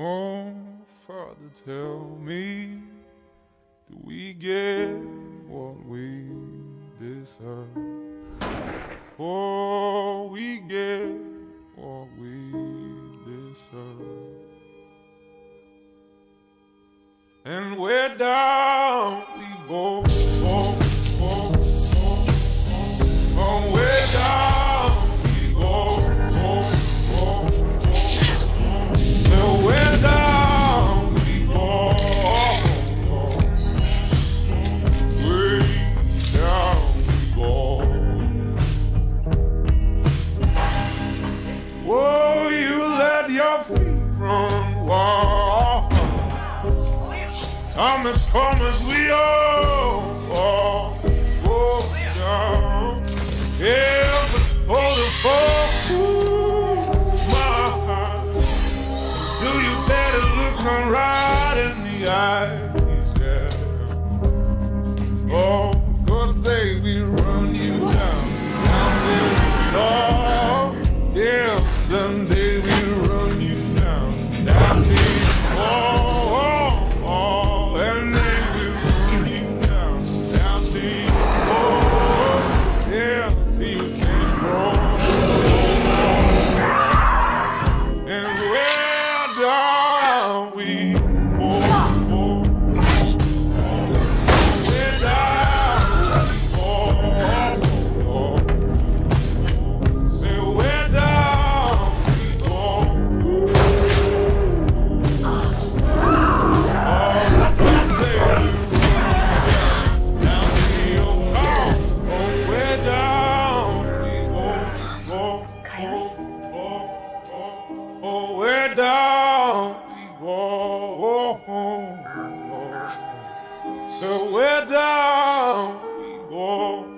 Oh, Father, tell me, do we get what we deserve? Oh, we get what we deserve. And we're down feet run wild. Thomas, Thomas, we all fall. Yeah, but for the fall, my heart. Do you to look me right in the eyes? Where down we go. So where down we go.